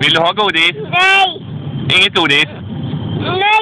Vill du ha godis? Nej! Inget godis? Nej!